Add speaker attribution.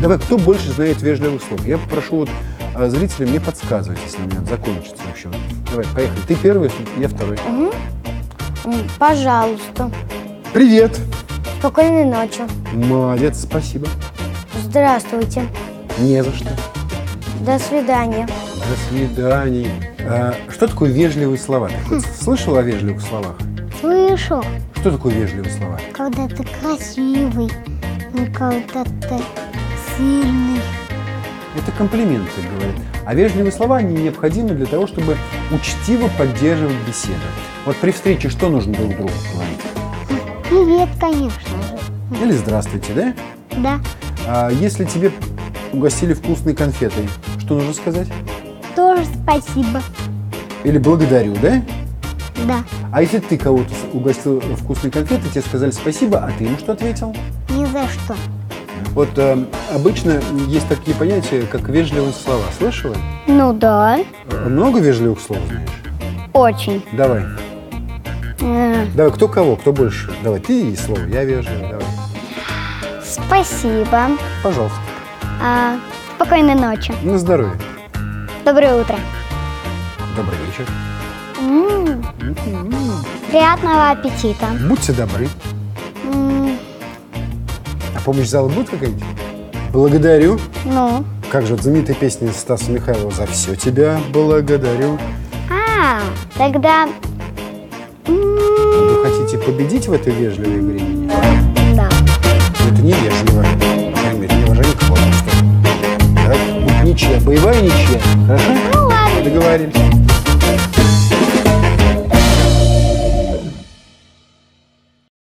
Speaker 1: Давай, кто больше знает вежливых слов? Я прошу вот а, зрителей мне подсказывать, если у меня закончится вообще. Давай, поехали. Ты первый, я второй.
Speaker 2: М, Пожалуйста.
Speaker 1: Привет.
Speaker 2: Спокойной ночи.
Speaker 1: Молодец, спасибо.
Speaker 2: Здравствуйте.
Speaker 1: Не за что.
Speaker 2: До свидания.
Speaker 1: До свидания. А, что такое вежливые слова? Ты хоть слышал о вежливых словах?
Speaker 2: Слышу,
Speaker 1: Что такое вежливые слова?
Speaker 2: когда ты красивый, когда ты сильный.
Speaker 1: Это комплименты, говорят. А вежливые слова, они необходимы для того, чтобы учтиво поддерживать беседу. Вот при встрече что нужно друг другу говорить?
Speaker 2: Привет, конечно же.
Speaker 1: Или здравствуйте, да?
Speaker 2: Да.
Speaker 1: А если тебе угостили вкусной конфетой, что нужно сказать?
Speaker 2: Тоже спасибо.
Speaker 1: Или благодарю, да?
Speaker 2: Да.
Speaker 1: А если ты кого-то угостил вкусной конфетой, тебе сказали спасибо, а ты ему что ответил?
Speaker 2: Ни за что.
Speaker 1: Вот э, обычно есть такие понятия, как вежливые слова. Слышала?
Speaker 2: Ну да.
Speaker 1: Э, Много вежливых слов знаешь?
Speaker 2: Очень.
Speaker 1: Давай.
Speaker 2: Э,
Speaker 1: Давай, кто кого, кто больше? Давай, ты и слово, я вежливый, давай.
Speaker 2: Спасибо.
Speaker 1: Пожалуйста.
Speaker 2: А, спокойной ночи.
Speaker 1: На здоровье.
Speaker 2: Доброе утро.
Speaker 1: Добрый вечер.
Speaker 2: М, Приятного аппетита.
Speaker 1: Будьте добры. А помощь зала будет какая-нибудь? Благодарю.
Speaker 2: Ну.
Speaker 1: Как же, знаменитая песня Стаса Михайлова «За все тебя благодарю».
Speaker 2: А, тогда...
Speaker 1: Вы хотите победить в этой вежливой игре?
Speaker 2: Да.
Speaker 1: Это невежливо. По крайней мере, неуважение к? Давай, будет ничья, боевая ничья. Хорошо?
Speaker 2: Ну ладно.
Speaker 1: Договорились.